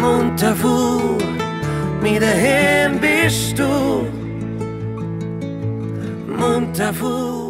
munter fuhr, mit daheim bist du. munter fuhr.